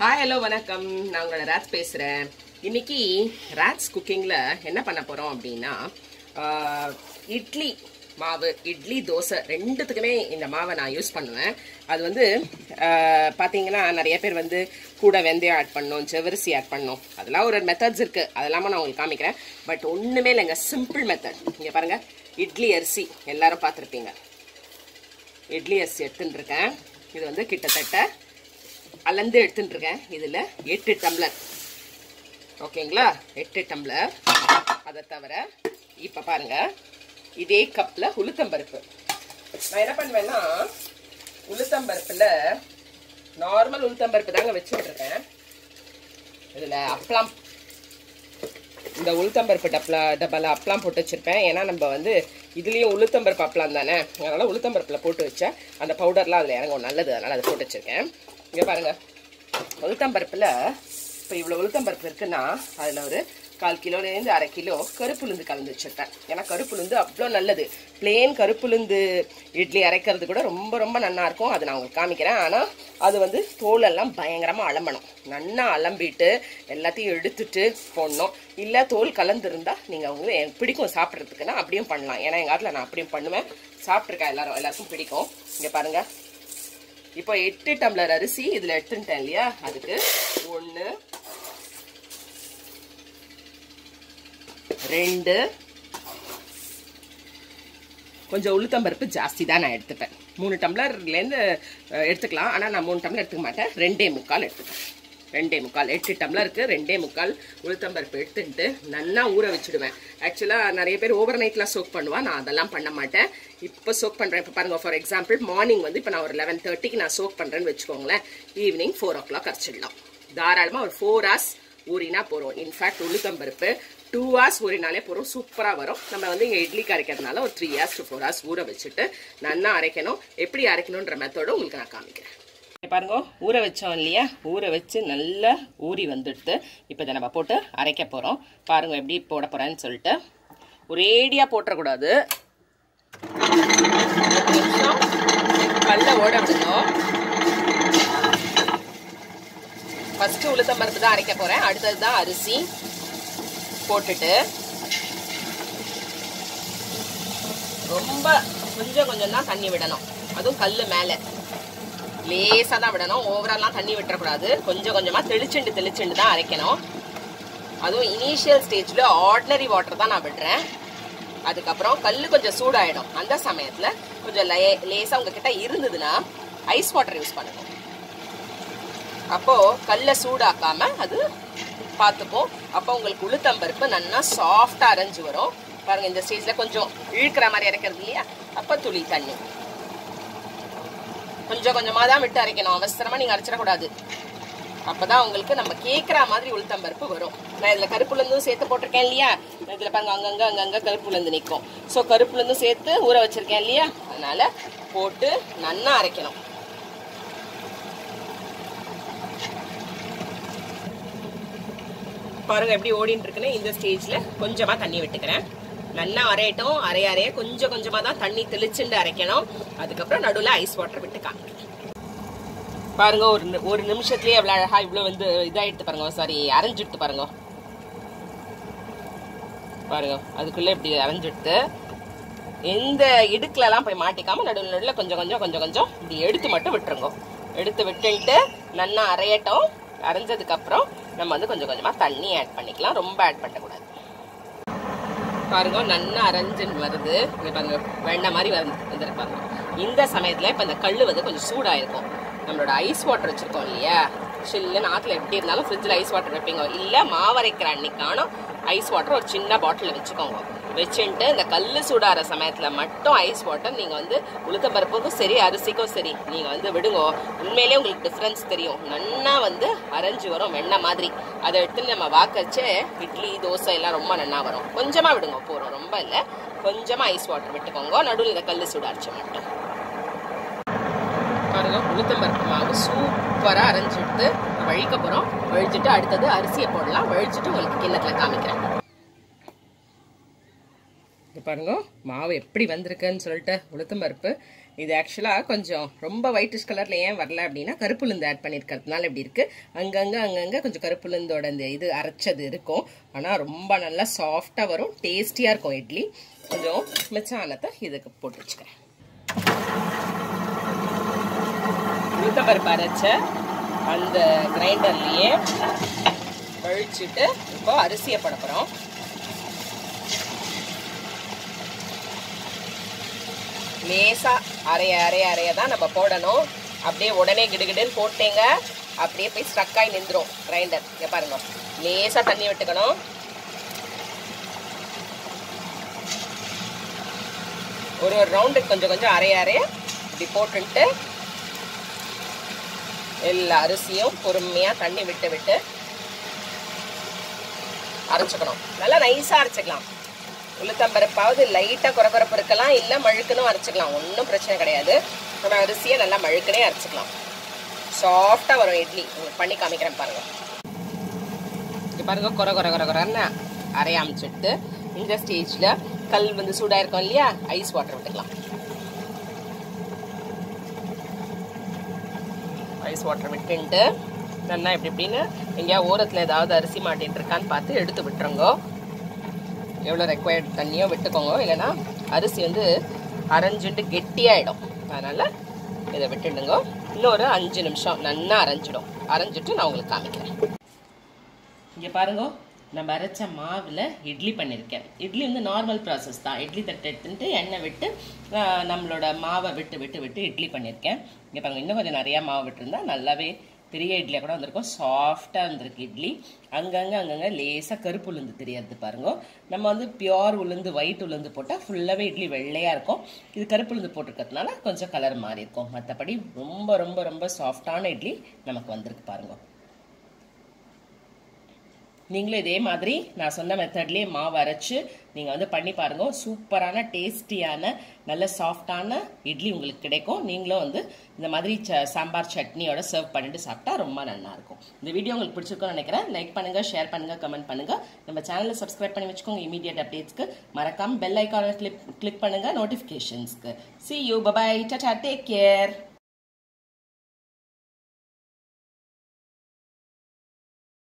Hi hello வணக்கம். நான் உங்களோட ராஜ் பேசுகிறேன் இன்னைக்கு ராஜ் குக்கிங்கில் என்ன பண்ண போகிறோம் அப்படின்னா இட்லி மாவு இட்லி தோசை ரெண்டுத்துக்குமே இந்த மாவை நான் யூஸ் பண்ணுவேன். அது வந்து பார்த்தீங்கன்னா நிறைய பேர் வந்து கூட வெந்தயம் ஆட் பண்ணணும் செவரிசி ஆட் பண்ணணும் அதெல்லாம் ஒரு மெத்தட்ஸ் இருக்குது அதெல்லாமல் நான் உங்களுக்கு காமிக்கிறேன். பட் ஒன்றுமே இல்லைங்க. சிம்பிள் மெத்தட் இங்கே பாருங்கள் இட்லி அரிசி. எல்லாரும் பார்த்துருப்பீங்க. இட்லி அரிசி எடுத்துட்டுருக்கேன் இது வந்து கிட்டத்தட்ட அளந்து எடுத்துட்டுருக்கேன். இதில் எட்டு டம்ளர். ஓகேங்களா? எட்டு டம்ளர். அதை தவிர இப்போ பாருங்கள் இதே கப்பில் உளுத்தம்பருப்பு. நான் என்ன பண்ணுவேன்னா உளுத்தம்பருப்பில் நார்மல் உளுத்தம்பருப்பு தாங்க வச்சுட்டு இருக்கேன் இதில் அப்பளம். இந்த உளுத்தம்பருப்பு டப்ல டப்பாவில் அப்பளம் போட்டு வச்சுருப்பேன். ஏன்னா நம்ம வந்து இதுலேயும் உளுத்தம்பருப்பு அப்பளம் தானே. அதனால் உளுத்தம்பருப்பில் போட்டு வச்சா அந்த பவுடர்லாம் அதில் இறங்கும். நல்லது. அதனால் அதை போட்டு வச்சுருக்கேன். இங்கே பாருங்க. உளுத்தம்பருப்பில் இப்போ இவ்வளோ உளுத்தம்பருப்பு இருக்குன்னா அதில் ஒரு கால் கிலோலேருந்து அரை கிலோ கருப்புளுந்து கலந்து வச்சுருப்பேன். ஏன்னா கருப்புளுந்து அவ்வளோ நல்லது. பிளேன் கருப்புளுந்து இட்லி அரைக்கிறது கூட ரொம்ப ரொம்ப நல்லா இருக்கும். அதை நான் உங்களுக்கு காமிக்கிறேன். ஆனால் அது வந்து தோலெல்லாம் பயங்கரமாக அலம்பணும். நல்லா அலம்பிட்டு எல்லாத்தையும் எடுத்துட்டு போடணும். இல்லை தோல் கலந்துருந்தா நீங்கள் அவங்க எனக்கு பிடிக்கும் சாப்பிட்றதுக்குன்னா அப்படியும் பண்ணலாம். ஏன்னா எங்கள் காலத்தில் நான் அப்படியும் பண்ணுவேன். சாப்பிட்ருக்கேன் எல்லாரும். எல்லாருக்கும் பிடிக்கும். இங்கே பாருங்கள் இப்போ எட்டு டம்ளர் அரிசி இதில் எடுத்துட்டேன் இல்லையா? அதுக்கு ஒன்று ரெண்டு கொஞ்சம் உளுத்தம்பருப்பு ஜாஸ்தி தான் நான் எடுத்துப்பேன். மூணு டம்ளர்லேருந்து எடுத்துக்கலாம். ஆனால் நான் மூணு டம்ளர் எடுத்துக்க மாட்டேன். ரெண்டே முக்கால் எடுத்துப்பேன். ரெண்டே முக்கால் எட்டு டம்ளருக்கு ரெண்டே முக்கால் உளுத்தம்பருப்பு எடுத்துட்டு நல்லா ஊற வச்சுடுவேன். ஆக்சுவலாக நிறைய பேர் ஓவர் நைட்லாம் சோக் பண்ணுவா. நான் அதெல்லாம் பண்ண மாட்டேன். இப்போ சோக் பண்ணுறேன் இப்போ பாருங்கள் ஃபார் எக்ஸாம்பிள் மார்னிங் வந்து இப்போ நான் ஒரு லெவன் தேர்ட்டிக்கு நான் சோக் பண்ணுறேன்னு வச்சுக்கோங்களேன். ஈவினிங் ஃபோர் ஓ கிளாக் அரைச்சிடலாம். தாராளமாக ஒரு ஃபோர் ஹவர்ஸ் ஊறினா போகிறோம் இன்ஃபேக்ட் உளுத்தம்பருப்பு டூ ஹவர்ஸ் ஊறினாலே போகிறோம் சூப்பராக வரும். நம்ம வந்து இங்கே இட்லிக்கு அரைக்கிறதுனால ஒரு three hours to four hours ஊற வச்சுட்டு நல்லா அரைக்கணும். எப்படி அரைக்கணுன்ற மெத்தோட உங்களுக்கு நான் காமிக்கிறேன். பாருங்க ஊற வச்சோம் இல்லையா? ஊற வச்சு நல்லா ஊறி வந்துடுது இப்போ இதை நம்ம போட்டு அரைக்க போகிறோம் பாருங்க எப்படி போட போகிறேன்னு சொல்லிட்டு. ஒரேடியாக போட்டுறக்கூடாது. பல்ல ஓட விடணும். ஃபஸ்ட்டு உளுத்தம்பருப்பு தான் அரைக்க போகிறேன் அடுத்தது தான் அரிசி போட்டுட்டு. ரொம்ப கொஞ்சம் கொஞ்சம் தான் தண்ணி விடணும். அதுவும் கல் மேலே. லேசாக தான் விடணும். ஓவராலாம் தண்ணி விட்டுறக்கூடாது. கொஞ்சம் கொஞ்சமாக தெளிச்சுண்டு தெளிச்சுண்டு தான் அரைக்கணும். அதுவும் இனிஷியல் ஸ்டேஜில் ஆர்டினரி வாட்டர் தான் நான் விடுறேன். அதுக்கப்புறம் கல் கொஞ்சம் சூடாயிடும். அந்த சமயத்தில் கொஞ்சம் லே லேசாக உங்ககிட்ட இருந்ததுன்னா ஐஸ் வாட்டர் யூஸ் பண்ணணும் அப்போது கல்லை சூடாக்காமல் அது பார்த்துப்போம். அப்போ உங்களுக்கு உளுத்தம்பருப்பு நல்லா சாஃப்டாக அரைஞ்சு வரும். பாருங்க இந்த ஸ்டேஜில் கொஞ்சம் இழுக்கிற மாதிரி இறக்கிறது இல்லையா? அப்போ துளி தண்ணி. கொஞ்சம் கொஞ்சமா தான் விட்டு அரைக்கணும். அவசரமா நீங்க அரைச்சிடக்கூடாது. அப்பதான் உங்களுக்கு நம்ம கேக்குற மாதிரி உளுத்தம்பருப்பு வரும். நான் இதுல கருப்புலந்தும் சேர்த்து போட்டிருக்கேன் இல்லையா? இதுல பாருங்க அங்கங்க அங்கங்க கருப்புலந்து நிற்கும் ஸோ கருப்புலேருந்தும் சேர்த்து ஊற வச்சிருக்கேன் இல்லையா? அதனால போட்டு நல்லா அரைக்கணும். பாருங்க எப்படி ஓடிட்டு இருக்குன்னு இந்த ஸ்டேஜ்ல கொஞ்சமா தண்ணி விட்டுக்கிறேன். நல்லா அரையட்டும். அரைய அரைய. கொஞ்சம் கொஞ்சமா தான் தண்ணி தெளிச்சுண்டு அரைக்கணும். அதுக்கப்புறம் நடுவில் ஐஸ் வாட்டர் விட்டு பாருங்க ஒரு ஒரு நிமிஷத்துலேயே எவ்வளவு அழகா இவ்வளோ வந்து இதாயிடுத்து பாருங்க. சாரி அரைஞ்சிடுத்து பாருங்க. பாருங்க அதுக்குள்ளே இப்படி அரைஞ்சிடுத்து. எந்த இடுக்குல போய் மாட்டிக்காம நடுவில் நடுவில் கொஞ்சம் கொஞ்சம் கொஞ்சம் கொஞ்சம் இப்படி எடுத்து மட்டும் விட்டுருங்க. எடுத்து விட்டுன்ட்டு நல்லா அரையட்டும். அரைஞ்சதுக்கப்புறம் நம்ம வந்து கொஞ்சம் கொஞ்சமாக தண்ணி ஆட் பண்ணிக்கலாம். ரொம்ப ஆட் பண்ணக்கூடாது. பாருங்க நல்லா அரைஞ்சுன்னு வருது. இங்க பாருங்க வெண்ணெய் மாதிரி வந்து வந்துருப்பாங்க. இந்த சமயத்துல இப்ப இந்த கல் வந்து கொஞ்சம் சூடாயிருக்கும். நம்மளோட ஐஸ் வாட்டர் வச்சிருக்கோம் இல்லையா? சில்லுன்னு ஆத்துல எப்படி இருந்தாலும் ஃப்ரிட்ஜில் ஐஸ் வாட்டர் வைப்பீங்க. இல்ல மாவரைக்கிற அன்னைக்கான ஐஸ் வாட்டர் ஒரு சின்ன பாட்டில் வச்சுக்கோங்க. வச்சுட்டு இந்த கல் சூடாகிற சமயத்தில் மட்டும் ஐஸ் வாட்டர் நீங்கள் வந்து உளுத்தம்பருப்புக்கும் சரி அரிசிக்கும் சரி நீங்கள் வந்து விடுங்க. உண்மையிலேயே உங்களுக்கு டிஃப்ரென்ஸ் தெரியும். நன்னா வந்து அரைஞ்சு வரும் வெண்ணெய் மாதிரி. அதை எடுத்து நம்ம வாக்கச்சு இட்லி தோசை எல்லாம் ரொம்ப நன்னா வரும். கொஞ்சமாக விடுங்க போகிறோம் ரொம்ப இல்லை. கொஞ்சமாக ஐஸ் வாட்டர் விட்டுக்கோங்க. நடுவில் இந்த கல் சூடாச்சு மட்டும். பாருங்க உளுத்தம்பருப்பு மாவு சூப்பரா அரைஞ்சிட்டு வழிக்க போகிறோம் வழிச்சிட்டு அடுத்தது அரிசியை போடலாம். வழிச்சிட்டு உங்களுக்கு கிண்ணத்தில் காமிக்கிறேன். பாருங்க. மாவு எப்படி வந்திருக்குன்னு சொல்லிட்டு உளுத்தம் பருப்பு. இது ஆக்சுவலாக கொஞ்சம் ரொம்ப ஒயிட்டிஷ் கலரில் ஏன் வரல அப்படின்னா கருப்புளுந்து ஆட் பண்ணியிருக்கிறதுனால இப்படி இருக்குது அங்கங்கே அங்கங்கே கொஞ்சம் கருப்புளுந்தோட இந்த இது அரைச்சது இருக்கும். ஆனால் ரொம்ப நல்லா சாஃப்டாக வரும் டேஸ்டியாக இருக்கும் இட்லி. கொஞ்சம் மிச்சம் ஆனத்தை இதுக்கு போட்டு வச்சுக்கிறேன். உளுத்தம் பருப்பு அரைச்ச அந்த கிரைண்டர்லேயே வழிச்சிட்டு இப்போ அரிசியை போட போகிறோம் லேசாக அரைய அரைய அரைய தான் நம்ம போடணும். அப்படியே உடனே கிடுகிடுன்னு போட்டேங்க. அப்படியே போய் ஸ்ட்ரக் ஆகி கிரைண்டர் இங்கே பாருங்க. லேசாக தண்ணி விட்டுக்கணும். ஒரு ஒரு ரவுண்டுக்கு கொஞ்சம் கொஞ்சம் அரைய அரைய இப்படி போட்டுட்டு எல்லா அரிசியும் பொறுமையாக தண்ணி விட்டு விட்டு அரைச்சிக்கணும். நல்லா நைஸாக அரைச்சிக்கலாம். உளுத்தம்பருப்பாவது லைட்டாக குறக்குறப்பு இருக்கலாம் இல்லை மழுக்குனும் அரைச்சிக்கலாம். ஒன்றும் பிரச்சனை கிடையாது. நம்ம அரிசியை நல்லா மழுக்குனே அரைச்சிக்கலாம். சாஃப்டாக வரும் இட்லி. உங்களுக்கு பண்ணி காமிக்கிறேன் பாருங்க. இது பாருங்க குறை குறை குறை குறைன்னு அரைய அமைச்சுட்டு இந்த ஸ்டேஜில் கல் வந்து சூடாக இருக்கும் இல்லையா? ஐஸ் வாட்டர் விட்டுக்கலாம். ஐஸ் வாட்டர் விட்டுன்ட்டு நல்லா இப்படி இப்படின்னு எங்கேயா ஓரத்தில் ஏதாவது அரிசி மாட்டின்னு இருக்கான்னு பார்த்து எடுத்து விட்டுருங்கோ. எவ்வளோ ரெக்குவயர்ட் தண்ணியோ விட்டுக்கோங்க. இல்லைன்னா அரிசி வந்து அரைஞ்சுட்டு கெட்டியாயிடும். அதனால் இதை விட்டுடுங்க. இன்னொரு அஞ்சு நிமிஷம் நல்லா அரைஞ்சிடும். அரைஞ்சிட்டு நான் உங்களுக்கு காமிக்கிறேன். இங்கே பாருங்க. நம்ம அரைச்ச மாவில் இட்லி பண்ணியிருக்கேன். இட்லி வந்து நார்மல் ப்ராசஸ் தான். இட்லி தட்டு எடுத்துட்டு எண்ணெய் விட்டு நம்மளோட மாவை விட்டு விட்டு விட்டு இட்லி பண்ணியிருக்கேன். இங்கே பாருங்க இன்னும் கொஞ்சம் நிறையா மாவு விட்டுருந்தா நல்லாவே பெரிய இட்லியாக கூட வந்திருக்கும். சாஃப்டாக வந்திருக்கு இட்லி. அங்கங்கே அங்கங்கே லேசாக கருப்பு உளுந்து தெரியாது பாருங்க. நம்ம வந்து பியோர் உளுந்து ஒயிட் உளுந்து போட்டால் ஃபுல்லாகவே இட்லி வெள்ளையாக இருக்கும். இது கருப்பு உளுந்து போட்டிருக்கிறதுனால கொஞ்சம் கலர் மாறி இருக்கும் மற்றபடி ரொம்ப ரொம்ப ரொம்ப சாஃப்டான இட்லி நமக்கு வந்திருக்கு பாருங்க. நீங்களும் இதே மாதிரி நான் சொன்ன மெத்தட்லேயே மாவு அரைச்சு நீங்கள் வந்து பண்ணி பாருங்க. சூப்பரான டேஸ்டியான நல்ல சாஃப்டான இட்லி உங்களுக்கு கிடைக்கும். நீங்களும் வந்து இந்த மாதிரி ச சாம்பார் சட்னியோட சர்வ் பண்ணிட்டு சாப்பிட்டா ரொம்ப நல்லாயிருக்கும் இந்த வீடியோ உங்களுக்கு பிடிச்சிருக்கும்னு நினைக்கிறேன். லைக் பண்ணுங்கள் ஷேர் பண்ணுங்கள் கமெண்ட் பண்ணுங்கள் நம்ம சேனலை சப்ஸ்கிரைப் பண்ணி வச்சுக்கோங்க இமீடியட் அப்டேட்ஸ்க்கு மறக்காம பெல் ஐக்கானை கிளிக் கிளிக் பண்ணுங்கள் நோட்டிஃபிகேஷன்ஸ்க்கு சி யூ பபாய் டாடா டேக் கேர்